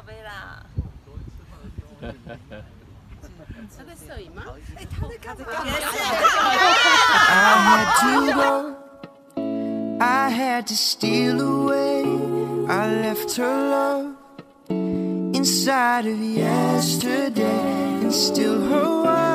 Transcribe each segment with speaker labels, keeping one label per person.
Speaker 1: 咖啡啦。
Speaker 2: 他在摄影吗？
Speaker 1: 哎，他在干嘛？
Speaker 3: I had to go. I had to steal away. I left her love inside of yesterday, and still her words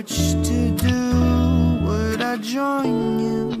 Speaker 4: much to do. Would I join you?